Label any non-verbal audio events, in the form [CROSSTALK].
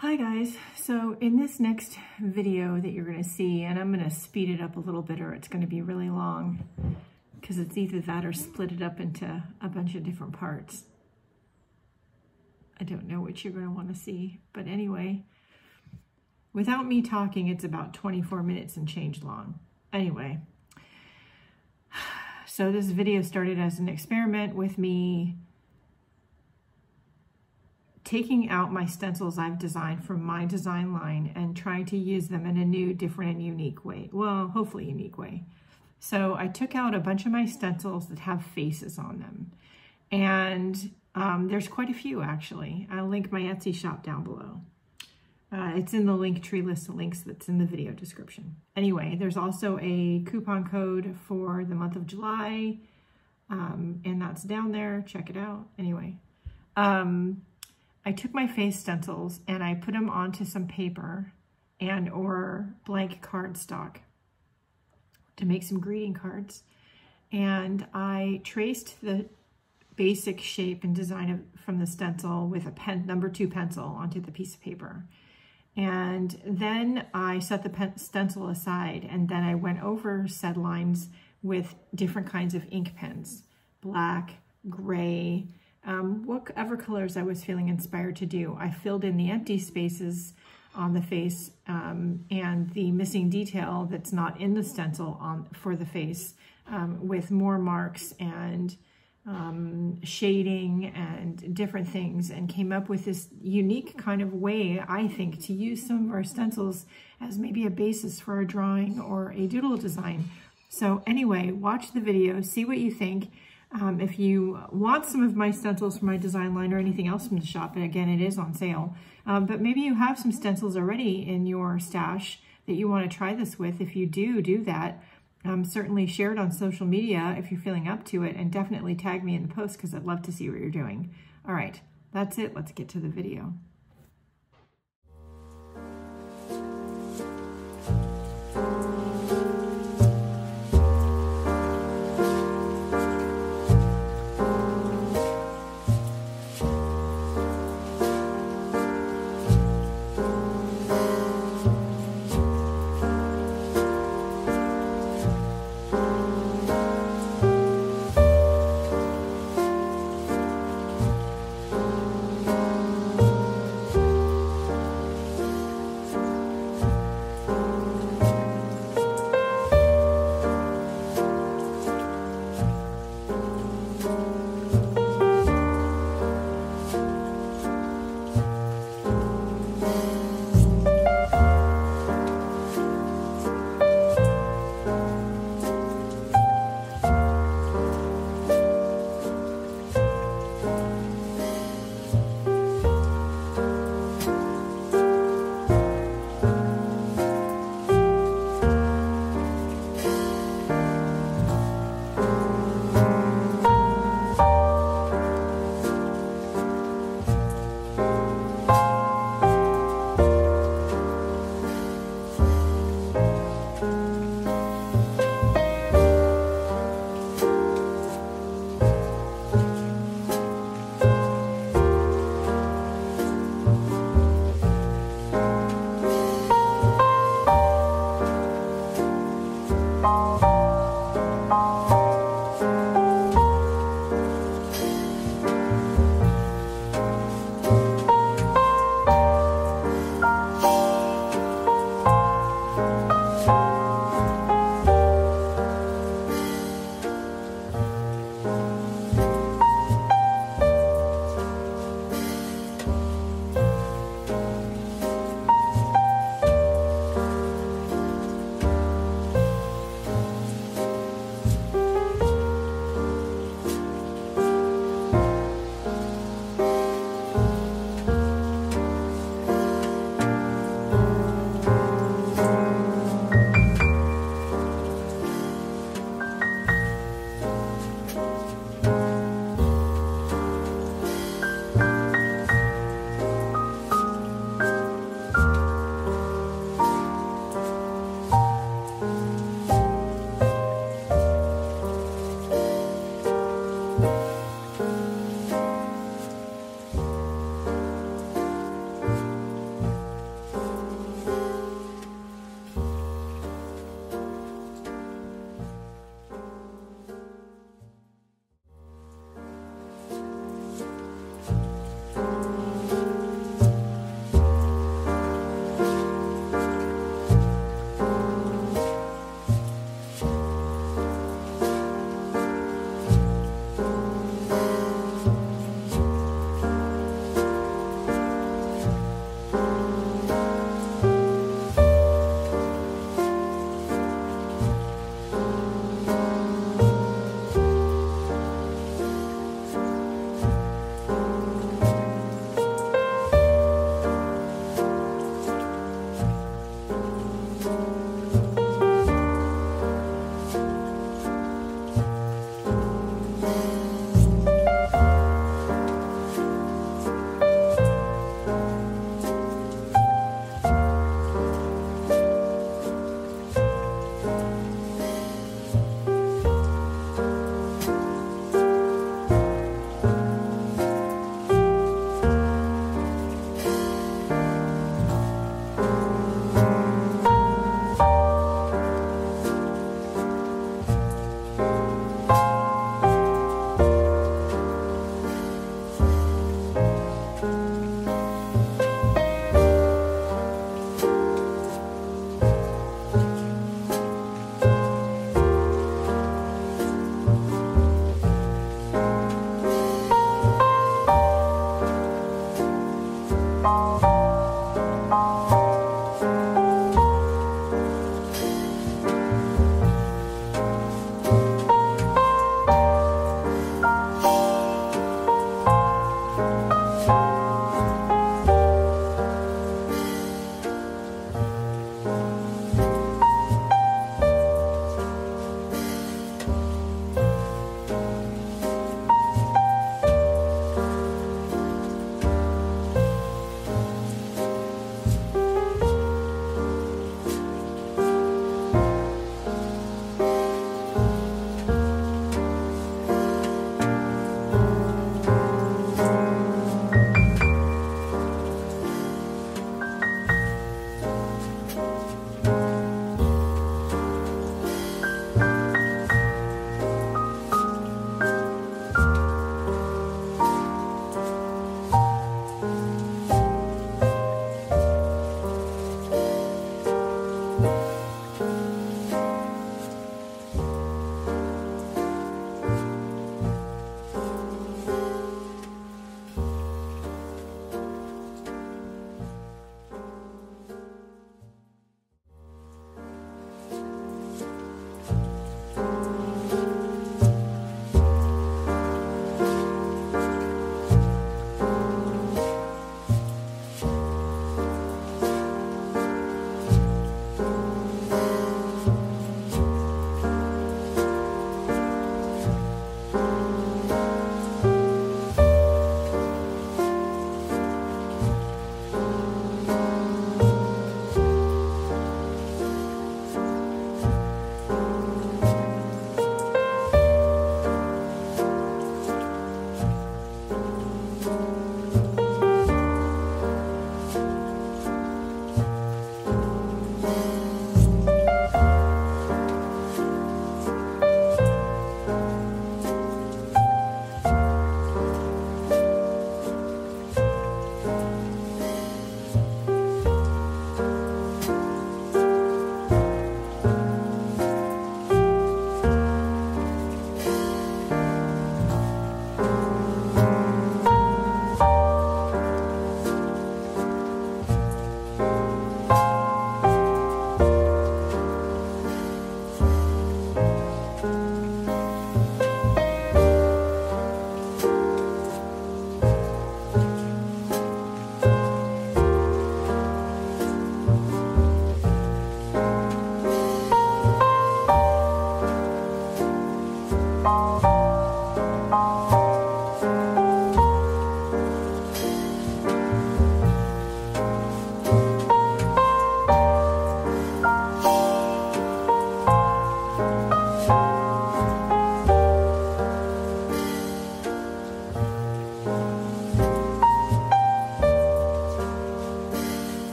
Hi guys, so in this next video that you're gonna see, and I'm gonna speed it up a little bit or it's gonna be really long because it's either that or split it up into a bunch of different parts. I don't know what you're gonna wanna see, but anyway, without me talking, it's about 24 minutes and change long. Anyway, [SIGHS] so this video started as an experiment with me taking out my stencils I've designed from my design line and trying to use them in a new, different, and unique way. Well, hopefully unique way. So I took out a bunch of my stencils that have faces on them. And um, there's quite a few, actually. I'll link my Etsy shop down below. Uh, it's in the link tree list of links that's in the video description. Anyway, there's also a coupon code for the month of July, um, and that's down there. Check it out. Anyway, um, I took my face stencils and I put them onto some paper and or blank cardstock to make some greeting cards. And I traced the basic shape and design of, from the stencil with a pen, number two pencil onto the piece of paper. And then I set the pen, stencil aside and then I went over said lines with different kinds of ink pens, black, gray, um, whatever colors I was feeling inspired to do. I filled in the empty spaces on the face um, and the missing detail that's not in the stencil on for the face um, with more marks and um, shading and different things and came up with this unique kind of way, I think, to use some of our stencils as maybe a basis for a drawing or a doodle design. So anyway, watch the video, see what you think. Um, if you want some of my stencils from my design line or anything else from the shop, and again, it is on sale, um, but maybe you have some stencils already in your stash that you want to try this with. If you do, do that. Um, certainly share it on social media if you're feeling up to it, and definitely tag me in the post because I'd love to see what you're doing. All right, that's it. Let's get to the video.